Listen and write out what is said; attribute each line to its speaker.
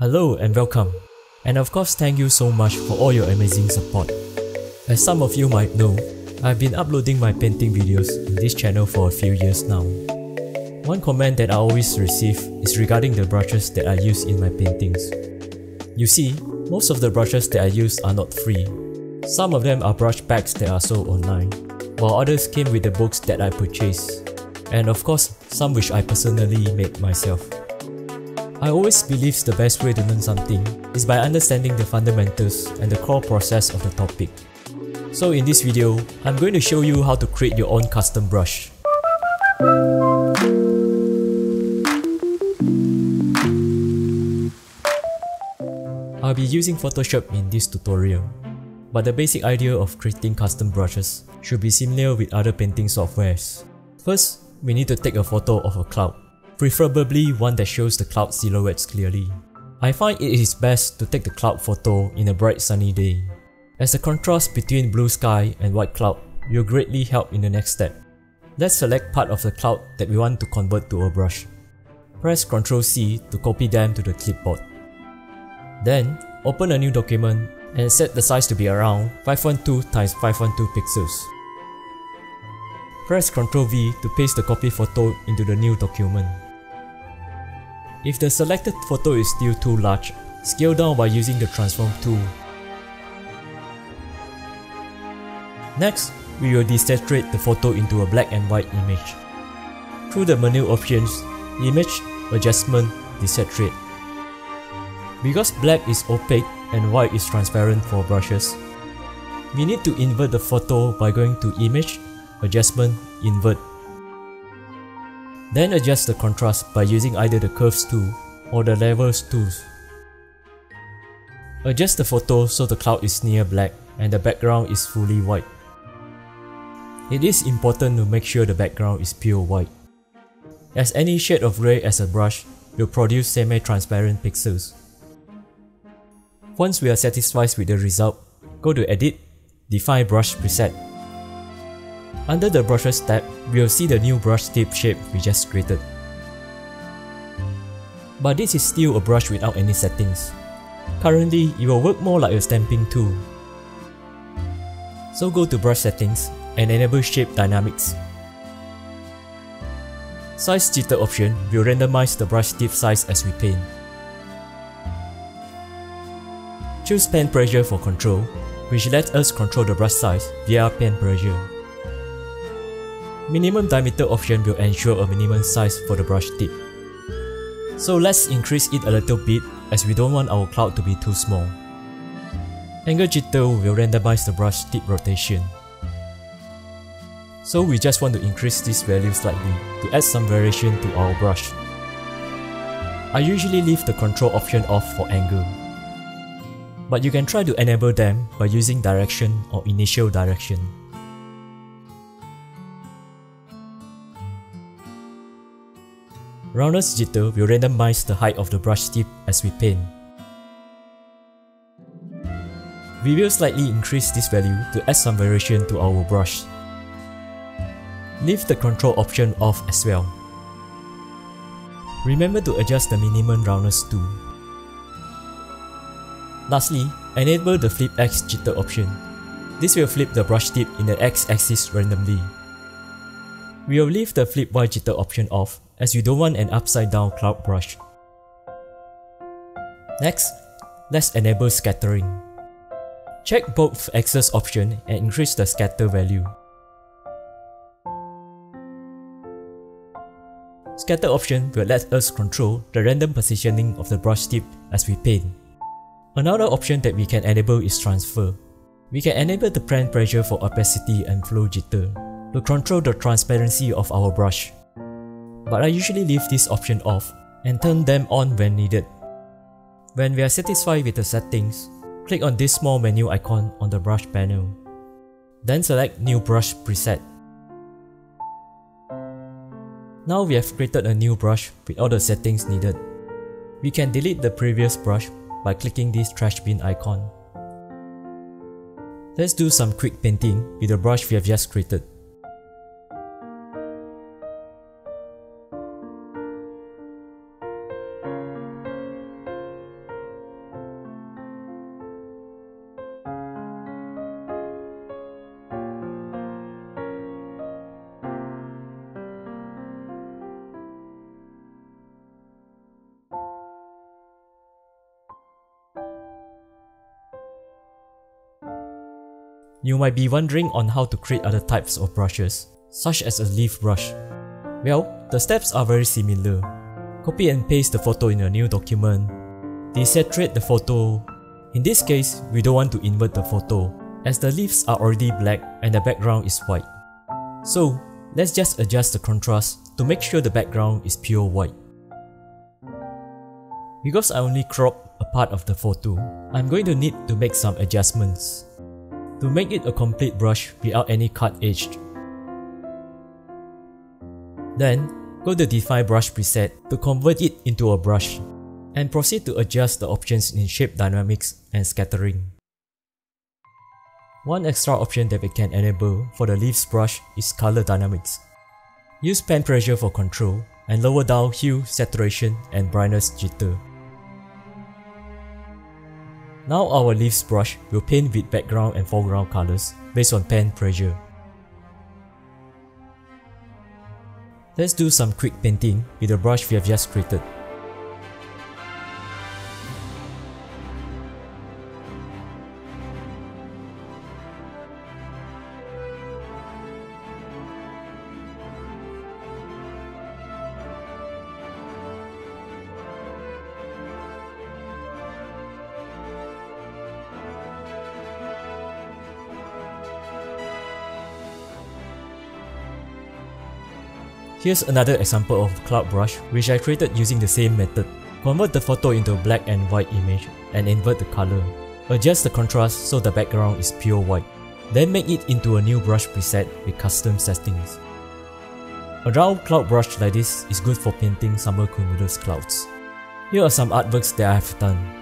Speaker 1: Hello and welcome. And of course, thank you so much for all your amazing support. As some of you might know, I've been uploading my painting videos in this channel for a few years now. One comment that I always receive is regarding the brushes that I use in my paintings. You see, most of the brushes that I use are not free. Some of them are brush packs that are sold online, while others came with the books that I purchased. And of course, some which I personally made myself. I always believe the best way to learn something is by understanding the fundamentals and the core process of the topic. So in this video, I'm going to show you how to create your own custom brush. I'll be using Photoshop in this tutorial, but the basic idea of creating custom brushes should be similar with other painting softwares. First, we need to take a photo of a cloud preferably one that shows the cloud silhouettes clearly. I find it is best to take the cloud photo in a bright sunny day, as the contrast between blue sky and white cloud will greatly help in the next step. Let's select part of the cloud that we want to convert to a brush. Press Ctrl C to copy them to the clipboard. Then, open a new document and set the size to be around 512 x 512 pixels. Press Ctrl V to paste the copy photo into the new document. If the selected photo is still too large, scale down by using the transform tool. Next, we will desaturate the photo into a black and white image. Through the menu options, Image, Adjustment, Desaturate. Because black is opaque and white is transparent for brushes, we need to invert the photo by going to Image, Adjustment, Invert then adjust the contrast by using either the curves tool or the levels tools. Adjust the photo so the cloud is near black and the background is fully white. It is important to make sure the background is pure white, as any shade of grey as a brush will produce semi-transparent pixels. Once we are satisfied with the result, go to Edit, Define Brush Preset under the brushes tab, we'll see the new brush tip shape we just created. But this is still a brush without any settings. Currently, it will work more like a stamping tool. So go to brush settings and enable shape dynamics. Size jitter option will randomize the brush tip size as we paint. Choose pen pressure for control, which lets us control the brush size via pen pressure. Minimum diameter option will ensure a minimum size for the brush tip. So let's increase it a little bit as we don't want our cloud to be too small. Angle jitter will randomize the brush tip rotation. So we just want to increase this value slightly to add some variation to our brush. I usually leave the control option off for angle. But you can try to enable them by using direction or initial direction. Roundness jitter will randomize the height of the brush tip as we paint. We will slightly increase this value to add some variation to our brush. Leave the control option off as well. Remember to adjust the minimum roundness too. Lastly, enable the flip X jitter option. This will flip the brush tip in the X axis randomly. We will leave the flip Y jitter option off as you don't want an upside down cloud brush. Next, let's enable scattering. Check both axis option and increase the scatter value. Scatter option will let us control the random positioning of the brush tip as we paint. Another option that we can enable is transfer. We can enable the pen pressure for opacity and flow jitter to control the transparency of our brush but I usually leave this option off and turn them on when needed. When we are satisfied with the settings, click on this small menu icon on the brush panel. Then select New Brush Preset. Now we have created a new brush with all the settings needed. We can delete the previous brush by clicking this trash bin icon. Let's do some quick painting with the brush we have just created. You might be wondering on how to create other types of brushes, such as a leaf brush. Well, the steps are very similar. Copy and paste the photo in a new document. Desaturate the photo. In this case, we don't want to invert the photo, as the leaves are already black and the background is white. So, let's just adjust the contrast to make sure the background is pure white. Because I only crop a part of the photo, I'm going to need to make some adjustments to make it a complete brush without any cut edge. Then, go to Define Brush preset to convert it into a brush, and proceed to adjust the options in Shape Dynamics and Scattering. One extra option that we can enable for the Leaves brush is Color Dynamics. Use pen pressure for control and lower down hue, saturation, and brightness jitter. Now our leaves brush will paint with background and foreground colors based on pen pressure. Let's do some quick painting with the brush we have just created. Here's another example of cloud brush which I created using the same method. Convert the photo into a black and white image and invert the color. Adjust the contrast so the background is pure white. Then make it into a new brush preset with custom settings. A round cloud brush like this is good for painting summer cumulus clouds. Here are some artworks that I have done.